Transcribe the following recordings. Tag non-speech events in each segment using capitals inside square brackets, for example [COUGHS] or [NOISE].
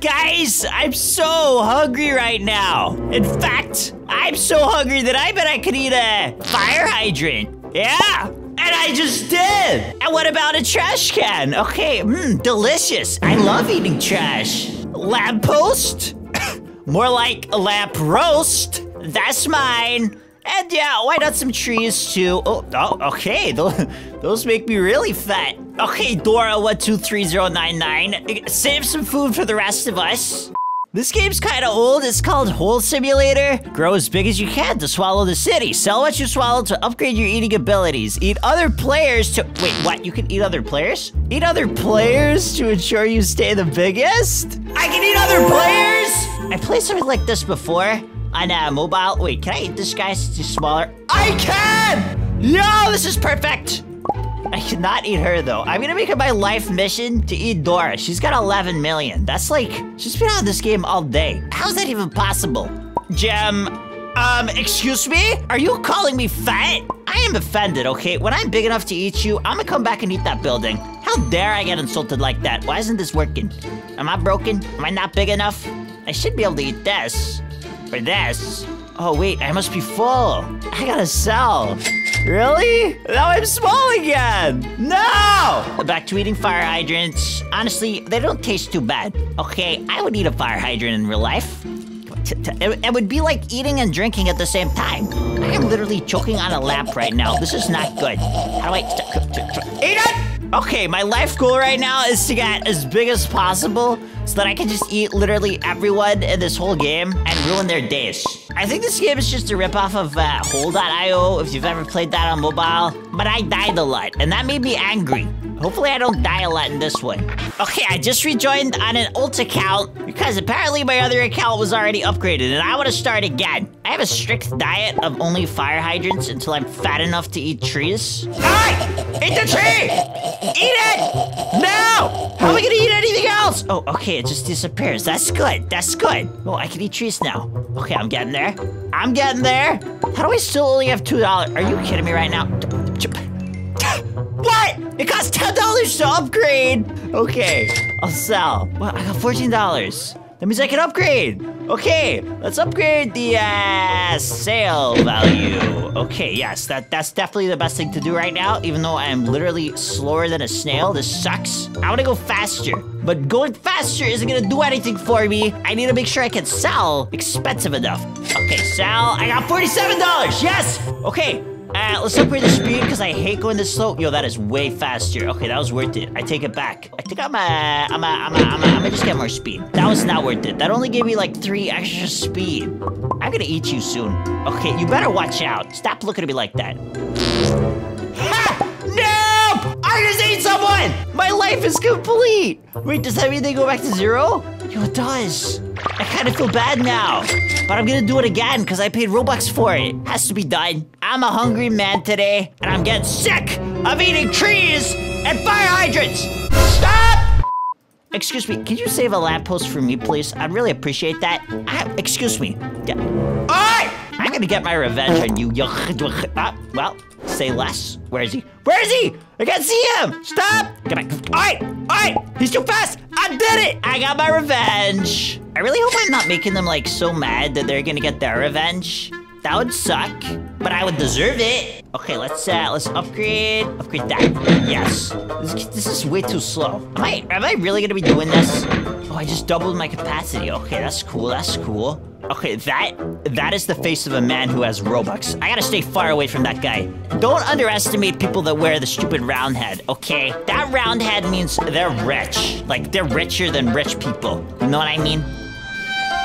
Guys, I'm so hungry right now. In fact, I'm so hungry that I bet I could eat a fire hydrant. Yeah. And I just did. And what about a trash can? Okay, mmm, delicious. I love eating trash. Lamp post? [COUGHS] More like a lamp roast. That's mine. And yeah, why not some trees too? Oh, oh okay. [LAUGHS] Those, those make me really fat. Okay, Dora123099, save some food for the rest of us. This game's kinda old. It's called Hole Simulator. Grow as big as you can to swallow the city. Sell what you swallow to upgrade your eating abilities. Eat other players to- Wait, what? You can eat other players? Eat other players to ensure you stay the biggest? I can eat other players? I played something like this before on a mobile. Wait, can I eat this guy since he's smaller? I can! Yo, this is perfect! I cannot eat her though. I'm gonna make it my life mission to eat Dora. She's got 11 million. That's like, she's been on this game all day. How's that even possible? Gem, um, excuse me? Are you calling me fat? I am offended, okay? When I'm big enough to eat you, I'm gonna come back and eat that building. How dare I get insulted like that? Why isn't this working? Am I broken? Am I not big enough? I should be able to eat this. Or this. Oh, wait, I must be full. I gotta sell. Really? Now I'm small again. No! Back to eating fire hydrants. Honestly, they don't taste too bad. Okay, I would eat a fire hydrant in real life. It would be like eating and drinking at the same time. I am literally choking on a lamp right now. This is not good. How do I... Eat it! Okay, my life goal right now is to get as big as possible so that I can just eat literally everyone in this whole game and ruin their days. I think this game is just a ripoff of uh, Hole.io if you've ever played that on mobile, but I died a lot and that made me angry. Hopefully I don't die a lot in this one. Okay, I just rejoined on an old account because apparently my other account was already upgraded and I want to start again. I have a strict diet of only fire hydrants until I'm fat enough to eat trees. Hey! Eat the tree! Eat it! No! How am I gonna eat anything else? Oh, okay, it just disappears. That's good. That's good. Oh, I can eat trees now. Okay, I'm getting there. I'm getting there. How do I still only have $2? Are you kidding me right now? What? It costs $10 to upgrade. Okay, I'll sell. Well, I got $14. That means I can upgrade. Okay, let's upgrade the uh, sale value. Okay, yes, that, that's definitely the best thing to do right now, even though I am literally slower than a snail. This sucks. I want to go faster, but going faster isn't going to do anything for me. I need to make sure I can sell expensive enough. Okay, sell. I got $47. Yes. Okay, uh, let's upgrade the speed because I hate going this slow. Yo, that is way faster. Okay, that was worth it. I take it back. I think I'm a, I'm a, I'm a, I'm a, I'm gonna just get more speed. That was not worth it. That only gave me like three extra speed. I'm gonna eat you soon. Okay, you better watch out. Stop looking at me like that. Ha! No! I just ate someone! My life is complete! Wait, does that mean they go back to zero? Yo, it does. I kind of feel bad now. But I'm gonna do it again because I paid Robux for it. Has to be done. I'm a hungry man today, and I'm getting sick of eating trees and fire hydrants. Stop! Excuse me, can you save a lamppost for me, please? I'd really appreciate that. I, excuse me. Yeah. I'm gonna get my revenge on you. Ah, well, say less. Where is he? Where is he? I can't see him! Stop! Get back. Alright! Alright! He's too fast! I did it! I got my revenge! I really hope I'm not making them, like, so mad that they're gonna get their revenge. That would suck, but I would deserve it. Okay, let's, uh, let's upgrade, upgrade that. Yes. This, this is way too slow. Am I, am I really gonna be doing this? Oh, I just doubled my capacity. Okay, that's cool, that's cool. Okay, that that is the face of a man who has Robux. I gotta stay far away from that guy. Don't underestimate people that wear the stupid round head, okay? That round head means they're rich. Like, they're richer than rich people. You know what I mean?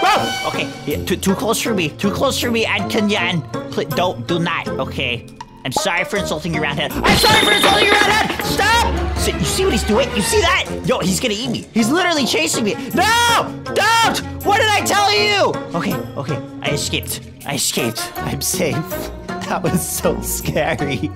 Whoa! Okay, yeah, too, too close for me. Too close for me, and Kenyan. Please, don't, do not, okay? I'm sorry for insulting your round head. I'm sorry for insulting your round head! Stop! So, you see what he's doing? You see that? Yo, he's gonna eat me. He's literally chasing me. No! Don't! What did I tell you? Okay, okay, I escaped. I escaped. I'm safe. [LAUGHS] That was so scary.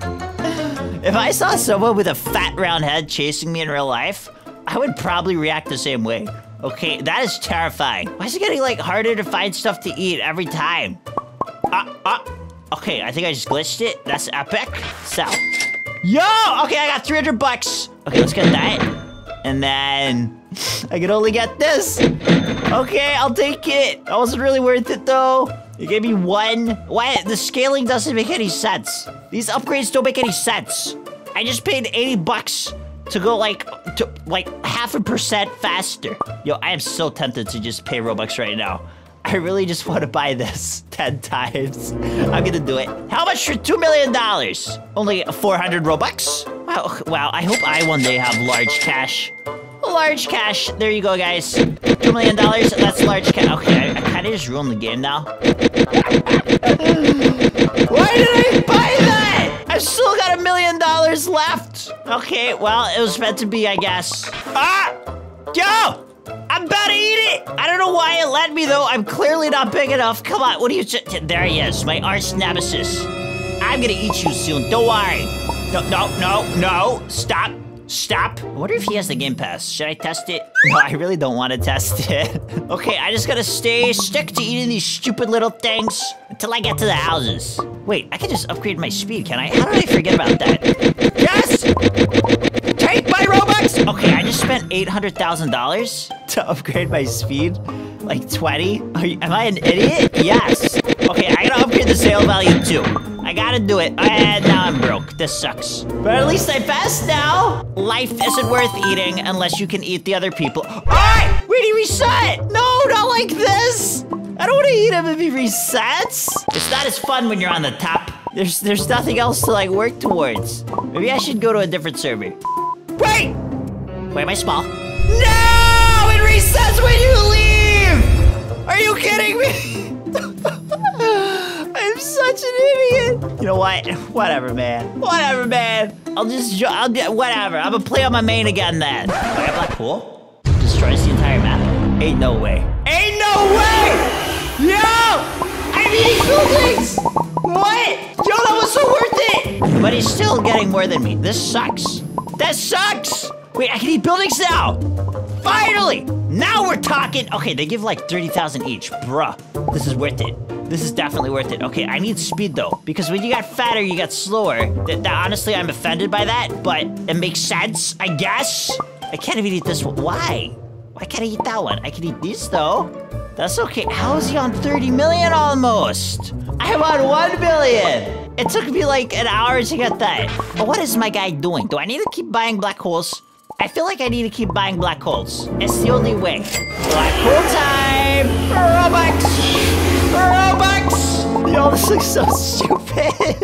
If I saw someone with a fat round head chasing me in real life, I would probably react the same way. Okay, that is terrifying. Why is it getting like harder to find stuff to eat every time? Ah, ah. Okay, I think I just glitched it. That's epic. Sell. Yo! Okay, I got 300 bucks. Okay, let's get that. And then... I can only get this. Okay, I'll take it. That wasn't really worth it though. You gave me one. Why? The scaling doesn't make any sense. These upgrades don't make any sense. I just paid 80 bucks to go like to like half a percent faster. Yo, I am so tempted to just pay Robux right now. I really just want to buy this [LAUGHS] 10 times. I'm gonna do it. How much for $2 million? Only 400 Robux? Wow, wow, I hope I one day have large cash. Large cash. There you go, guys. $2 million, that's large cash. Okay, I, I kind of just ruined the game now. [SIGHS] Why did I buy that? I've still got a million dollars left. Okay, well, it was meant to be, I guess. Ah! Yo! I'm about to eat it! I don't know why it let me, though. I'm clearly not big enough. Come on, what do you... There he is, my arch nemesis. I'm gonna eat you soon, don't worry. No, no, no, no, stop. Stop. I wonder if he has the game pass. Should I test it? [LAUGHS] No, I really don't want to test it. [LAUGHS] okay, I just gotta stay stick to eating these stupid little things until I get to the houses. Wait, I can just upgrade my speed, can I? How did I forget about that? Yes! Okay, I just spent $800,000 to upgrade my speed. Like 20? You, am I an idiot? Yes. Okay, I gotta upgrade the sale value too. I gotta do it. And now I'm broke. This sucks. But at least I passed now. Life isn't worth eating unless you can eat the other people. Alright! Wait, he reset! No, not like this! I don't want to eat him if he resets. It's not as fun when you're on the top. There's there's nothing else to like work towards. Maybe I should go to a different server. Wait! Wait, am I small? No! It resets when you leave! Are you kidding me? [LAUGHS] I'm such an idiot. You know what? Whatever, man. Whatever, man. I'll just, I'll get, whatever. I'm gonna play on my main again then. I got black hole? Destroys the entire map? Ain't no way. Ain't no way! Yo! I'm eating buildings! What? Yo, that was so worth it! But he's still getting more than me. This sucks. This sucks! Wait, I can eat buildings now! Finally! Now we're talking! Okay, they give like 30,000 each. Bruh, this is worth it. This is definitely worth it. Okay, I need speed though, because when you got fatter, you got slower. Th honestly, I'm offended by that, but it makes sense, I guess. I can't even eat this one. Why? Why can't I eat that one? I can eat these though. That's okay. How is he on 30 million almost? I'm on 1 million. It took me like an hour to get that. But what is my guy doing? Do I need to keep buying black holes? I feel like I need to keep buying black holes. It's the only way. Black hole time! Robux! Robux! Yo, this looks so stupid.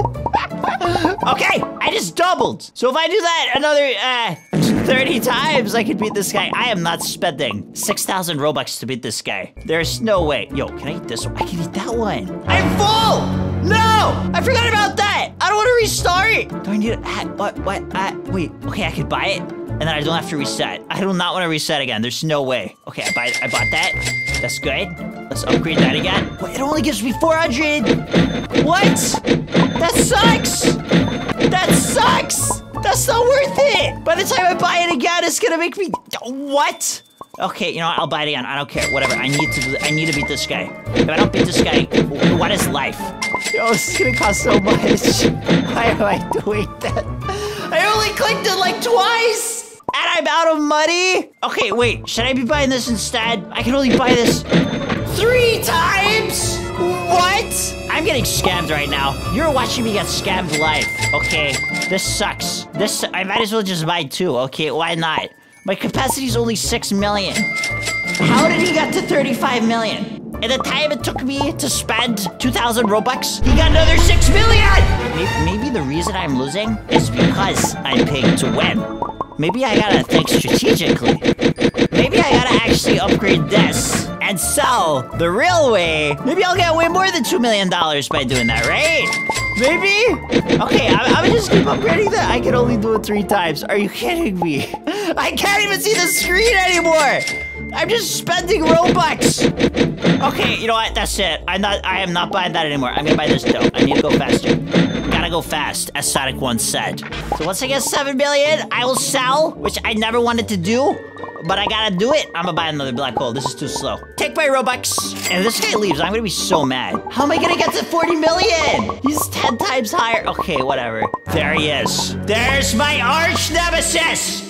[LAUGHS] okay, I just doubled. So if I do that another uh, 30 times, I could beat this guy. I am not spending 6,000 Robux to beat this guy. There's no way. Yo, can I eat this one? I can eat that one. I'm full! No! I forgot about that! I don't want to restart! Do I need a... What? What? Uh, wait. Okay, I could buy it and then I don't have to reset. I do not want to reset again. There's no way. Okay, I, buy, I bought that. That's good. Let's upgrade that again. Wait, it only gives me 400. What? That sucks. That sucks. That's not worth it. By the time I buy it again, it's gonna make me... What? Okay, you know what? I'll buy it again. I don't care. Whatever. I need to. I need to beat this guy. If I don't beat this guy, what is life? Yo, this is gonna cost so much. [LAUGHS] Why am I doing that? I only clicked it like twice. I'm out of money? Okay, wait, should I be buying this instead? I can only buy this three times? What? I'm getting scammed right now. You're watching me get scammed live. Okay, this sucks. This, I might as well just buy two. Okay, why not? My capacity is only 6 million. How did he get to 35 million? In the time it took me to spend 2,000 Robux, he got another 6 million! Maybe, maybe the reason I'm losing is because I'm paying to win. Maybe I gotta think strategically. Maybe I gotta actually upgrade this and sell the real way. Maybe I'll get way more than $2 million by doing that, right? Maybe? Okay, I'm, I'm just keep upgrading that. I can only do it three times. Are you kidding me? [LAUGHS] I can't even see the screen anymore. I'm just spending Robux. Okay, you know what? That's it. I'm not. I am not buying that anymore. I'm gonna buy this though. I need to go faster. Gotta go fast, as Sonic once said. So once I get seven million, I will sell, which I never wanted to do. But I gotta do it. I'm gonna buy another black hole. This is too slow. Take my Robux. And this guy leaves, I'm gonna be so mad. How am I gonna get to 40 million? He's 10 times higher. Okay, whatever. There he is. There's my arch nemesis.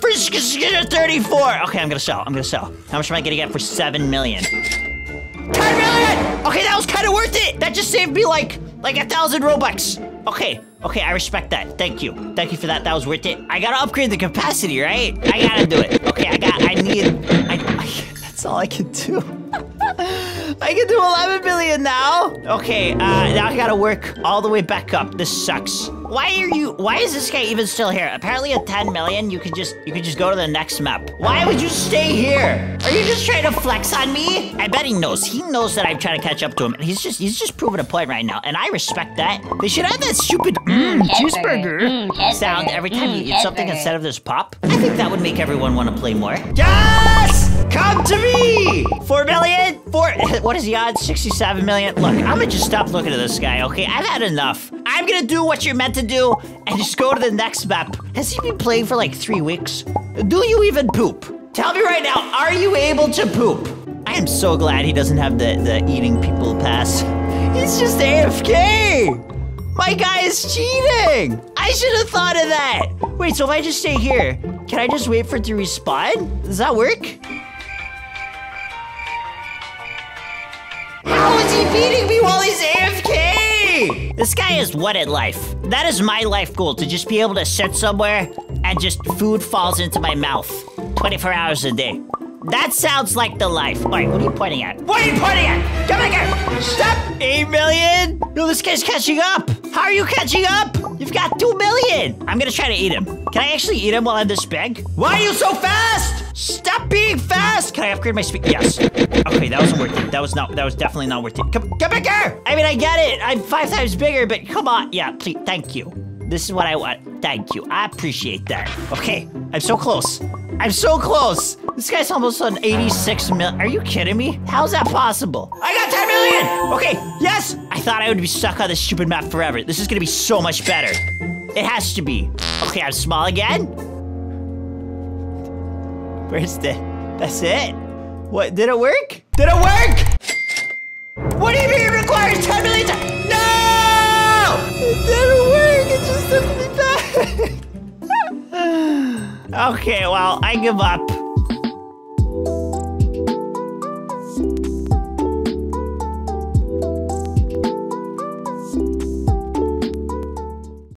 For s- s- s- 34. Okay, I'm gonna sell. I'm gonna sell. How much am I gonna get for 7 million? 10 million! Okay, that was kind of worth it. That just saved me like like a thousand Robux. Okay, okay, I respect that. Thank you. Thank you for that. That was worth it. I gotta upgrade the capacity, right? I gotta do it. Okay, I got, I need, I, I that's all I can do. [LAUGHS] I can do 11 billion now. Okay, uh, now I gotta work all the way back up. This sucks. Why are you, why is this guy even still here? Apparently at 10 million, you could just, you could just go to the next map. Why would you stay here? Are you just trying to flex on me? I bet he knows. He knows that I'm trying to catch up to him. And he's just, he's just proving a point right now. And I respect that. They should have that stupid mm, cheeseburger Mm, sound every time you mm, eat something instead of this pop. I think that would make everyone want to play more. Yes! Come to me! Four million? Four, [LAUGHS] what is the odds? 67 million? Look, I'm gonna just stop looking at this guy, okay? I've had enough. I'm gonna do what you're meant to do and just go to the next map. Has he been playing for like three weeks? Do you even poop? Tell me right now, are you able to poop? I am so glad he doesn't have the, the eating people pass. [LAUGHS] He's just AFK! My guy is cheating! I should have thought of that! Wait, so if I just stay here, can I just wait for it to respawn? Does that work? How is he beating me while he's AFK? This guy is what at life? That is my life goal, to just be able to sit somewhere and just food falls into my mouth 24 hours a day. That sounds like the life. All right, what are you pointing at? What are you pointing at? Come back here! Stop! 8 million? No, this guy's catching up. How are you catching up? You've got 2 million. I'm gonna try to eat him. Can I actually eat him while I'm this big? Why are you so fast? Stop being fast! Can I upgrade my speed? Yes. Okay, that wasn't worth it. That was not, that was definitely not worth it. Come, come back here! I mean, I get it. I'm five times bigger, but come on. Yeah, please, thank you. This is what I want. Thank you. I appreciate that. Okay, I'm so close. I'm so close. This guy's almost on 86 mil. Are you kidding me? How's that possible? I got 10 million! Okay, yes! I thought I would be stuck on this stupid map forever. This is gonna be so much better. It has to be. Okay, I'm small again. Where's the... That's it? What, did it work? Did it work? What do you mean it requires 10 million ti- No! It didn't work, it just took me back. okay, well, I give up.